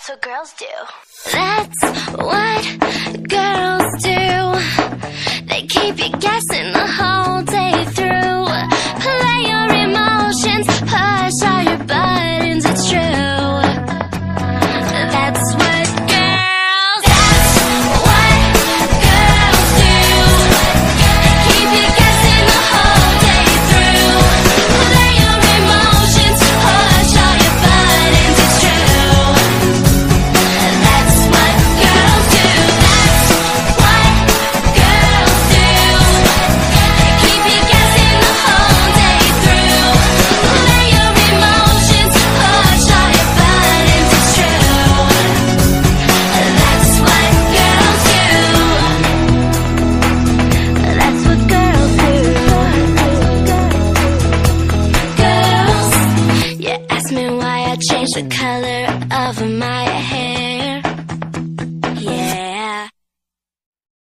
That's what girls do. That's what girls do. They keep you guessing. The color of my hair.